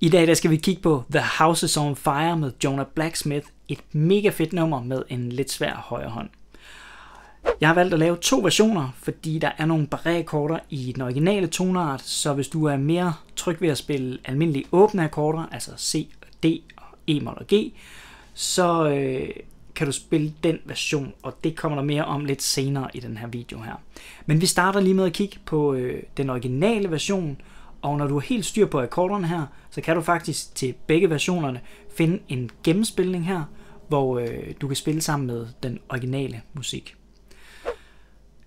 I dag der skal vi kigge på The House on Fire med Jonah Blacksmith. Et mega fedt nummer med en lidt svær højre hånd. Jeg har valgt at lave to versioner, fordi der er nogle barré-akkorder i den originale toneart, så hvis du er mere tryg ved at spille almindelige åbne akkorder, altså C, D, E-mol og G, så øh, kan du spille den version, og det kommer der mere om lidt senere i den her video her. Men vi starter lige med at kigge på øh, den originale version, og når du er helt styr på akkorderne her, så kan du faktisk til begge versionerne finde en gennemspilning her, hvor øh, du kan spille sammen med den originale musik.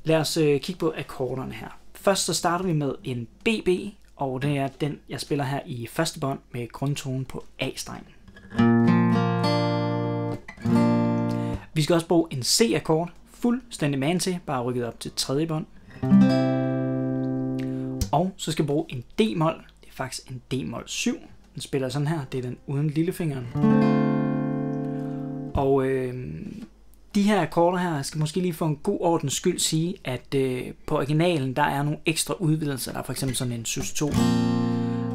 Lad os øh, kigge på akkorderne her. Først så starter vi med en BB, og det er den, jeg spiller her i første bånd med grundtonen på A-strengen. Vi skal også bruge en C-akkord, fuldstændig man til, bare rykket op til tredje bånd. Og så skal vi bruge en D-mol, det er faktisk en D-mol 7. Den spiller sådan her, det er den uden lillefingeren. Og øh, de her akkorder her skal måske lige for en god ordens skyld sige, at øh, på originalen der er nogle ekstra udvidelser. Der er for eksempel sådan en sus 2.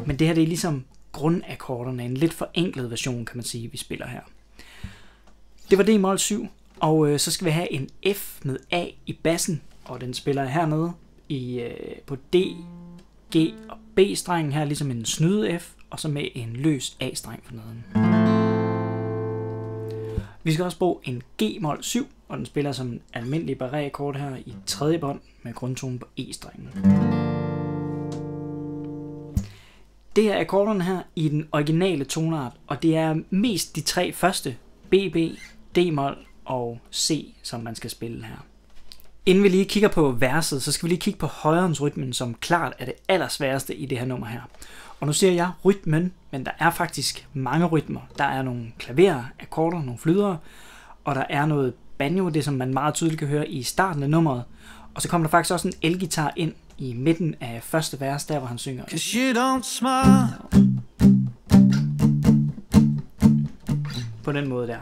Men det her det er ligesom grundakkorderne, en lidt forenklet version kan man sige, vi spiller her. Det var D mol 7, og øh, så skal vi have en F med A i bassen, og den spiller jeg hernede i, øh, på D, G og B-strengen her, ligesom en snyde F, og så med en løs A-streng for neden. Vi skal også bruge en G-mol 7, og den spiller som en almindelig barré-akkord her i tredje bånd med grundtonen på E-strengen. Det er akkorderne her i den originale tonart, og det er mest de tre første, BB, D-mol og C, som man skal spille her. Inden vi lige kigger på verset, så skal vi lige kigge på højrehåndsrytmen, som klart er det allersværeste i det her nummer her. Og nu siger jeg rytmen, men der er faktisk mange rytmer. Der er nogle klaverer, akkorder, nogle flydere, og der er noget banjo, det som man meget tydeligt kan høre i starten af nummeret. Og så kommer der faktisk også en elgitar ind i midten af første vers, der hvor han synger. you don't smile. På den måde der.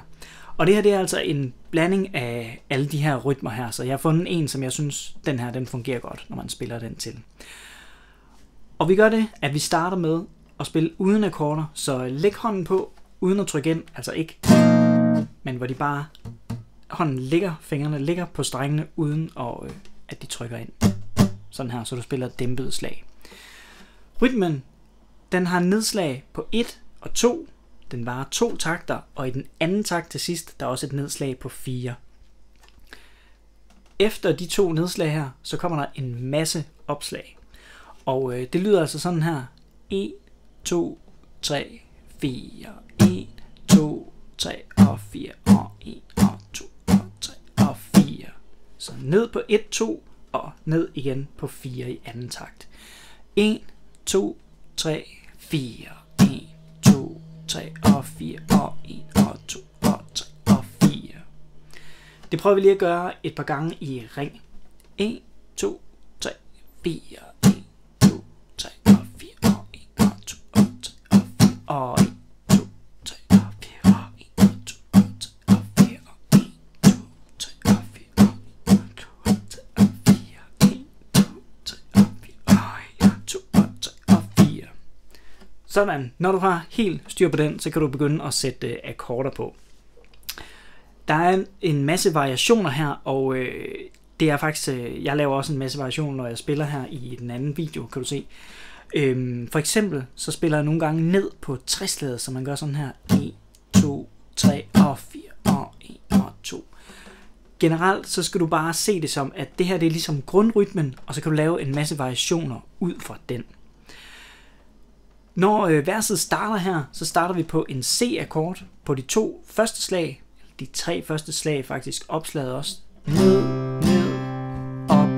Og det her det er altså en blanding af alle de her rytmer her, så jeg har fundet en, som jeg synes, den her den fungerer godt, når man spiller den til. Og vi gør det, at vi starter med at spille uden akkorder, så læg hånden på, uden at trykke ind, altså ikke, men hvor de bare, hånden ligger, fingrene ligger på strengene, uden at, øh, at de trykker ind. Sådan her, så du spiller dæmpet slag. Rytmen, den har nedslag på 1 og 2, den varer to takter, og i den anden takt til sidst, der er også et nedslag på 4. Efter de to nedslag her, så kommer der en masse opslag. Og øh, det lyder altså sådan her. 1, 2, 3, 4. 1, 2, 3 og 4. Og 1 og 2 og 3 og 4. Så ned på 1, 2 og ned igen på 4 i anden takt. 1, 2, 3, 4. 3 og 4 og 1 og 2 og 3 og 4. Det prøver vi lige at gøre et par gange i ring. 1, 2, 3, 4. sådan, når du har helt styr på den, så kan du begynde at sætte øh, akkorder på. Der er en masse variationer her, og øh, det er faktisk, øh, jeg laver også en masse variationer, når jeg spiller her i den anden video, kan du se. Øhm, for eksempel, så spiller jeg nogle gange ned på træslaget, så man gør sådan her. 1, 2, 3 og 4 og 1 og 2. Generelt så skal du bare se det som, at det her det er ligesom grundrytmen, og så kan du lave en masse variationer ud fra den. Når øh, verset starter her, så starter vi på en C-akkord på de to første slag, de tre første slag faktisk, opslaget også, ned, ned, op.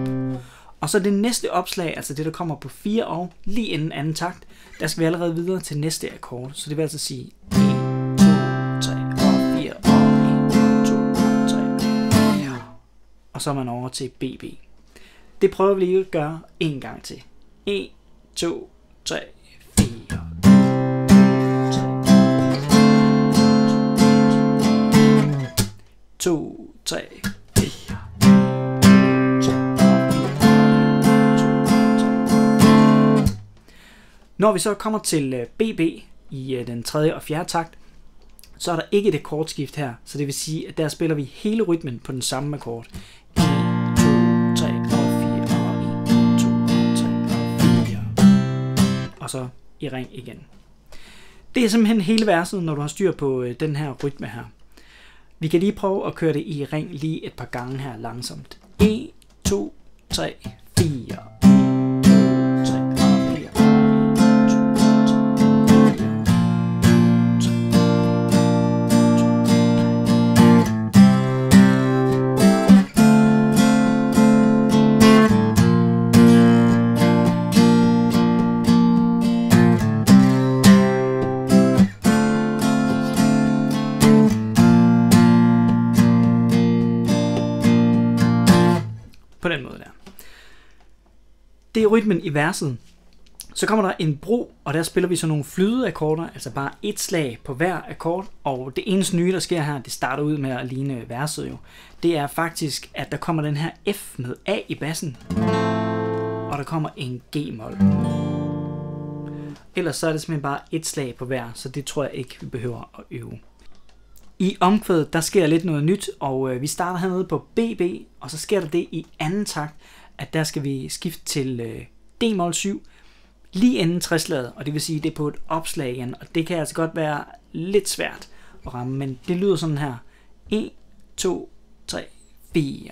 Og så det næste opslag, altså det der kommer på 4 og lige inden anden takt, der skal vi allerede videre til næste akkord. Så det vil altså sige 1, 2, 3 og 4 og 1, 2, 3, Ja. Og så er man over til BB. Det prøver vi lige at gøre en gang til. 1, 2, 3, 2, 3, 4. Når vi så kommer til øh, BB, i øh, den tredje og fjerde takt, så er der ikke et akkordskift her, så det vil sige, at der spiller vi hele rytmen på den samme akkord. 1, 2, 3 og 4 og 1, 2 3 og 4. Og så i ring igen. Det er simpelthen hele verset, når du har styr på øh, den her rytme her. Vi kan lige prøve at køre det i ring lige et par gange her langsomt. 1, 2, 3, 4. På den måde der. Det er rytmen i verset. Så kommer der en bro, og der spiller vi så nogle flydeakkorder, altså bare et slag på hver akkord. Og det eneste nye, der sker her, det starter ud med at ligne verset jo. Det er faktisk, at der kommer den her F med A i bassen. Og der kommer en G-mol. Ellers så er det simpelthen bare et slag på hver, så det tror jeg ikke, vi behøver at øve. I omkvædet, der sker lidt noget nyt, og øh, vi starter hernede på BB, og så sker der det i anden takt, at der skal vi skifte til øh, D-mol 7, lige inden træslaget, og det vil sige, det er på et opslag igen, og det kan altså godt være lidt svært at ramme, men det lyder sådan her. 1, 2, 3, 4,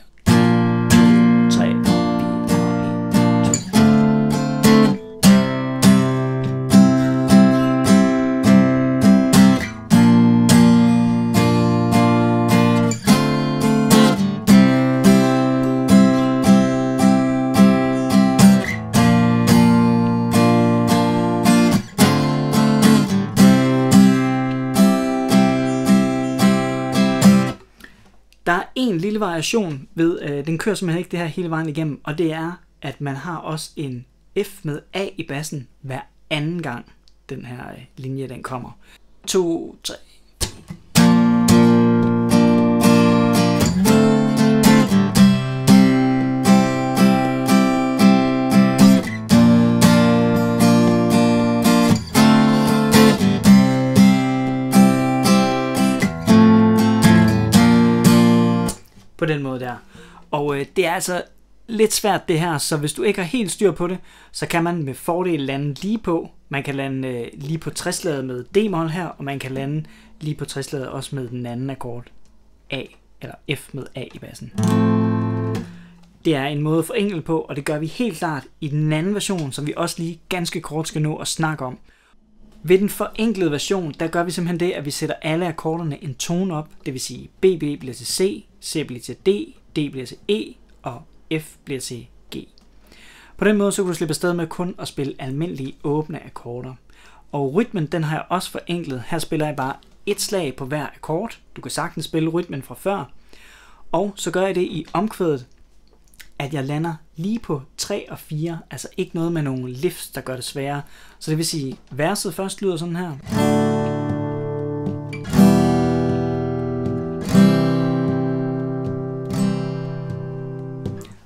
Der er en lille variation ved, øh, den kører simpelthen ikke det her hele vejen igennem, og det er, at man har også en F med A i bassen hver anden gang, den her øh, linje den kommer. 2, 3, på den måde der. Og øh, det er altså lidt svært det her, så hvis du ikke har helt styr på det, så kan man med fordel lande lige på. Man kan lande øh, lige på træslaget med D-mol her, og man kan lande lige på træslaget også med den anden akkord A, eller F med A i bassen. Det er en måde at forenkle på, og det gør vi helt klart i den anden version, som vi også lige ganske kort skal nå at snakke om. Ved den forenklede version, der gør vi simpelthen det, at vi sætter alle akkorderne en tone op, det vil sige BB bliver til C, C bliver til D, D bliver til E, og F bliver til G. På den måde så kan du slippe afsted med kun at spille almindelige åbne akkorder. Og rytmen, den har jeg også forenklet. Her spiller jeg bare et slag på hver akkord. Du kan sagtens spille rytmen fra før. Og så gør jeg det i omkvædet, at jeg lander lige på 3 og 4, altså ikke noget med nogle lifts, der gør det sværere. Så det vil sige, verset først lyder sådan her.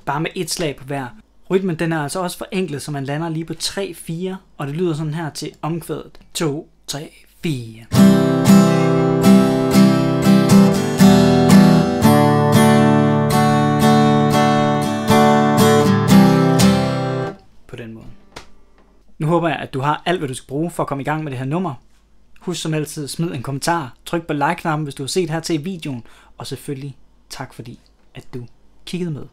Bare med et slag på hver. Rytmen den er altså også forenklet, så man lander lige på 3-4, og det lyder sådan her til omkvædet. 2, 3, 4. På den måde. Nu håber jeg, at du har alt, hvad du skal bruge for at komme i gang med det her nummer. Husk som altid, smid en kommentar, tryk på like-knappen, hvis du har set her til videoen, og selvfølgelig tak fordi, at du kiggede med.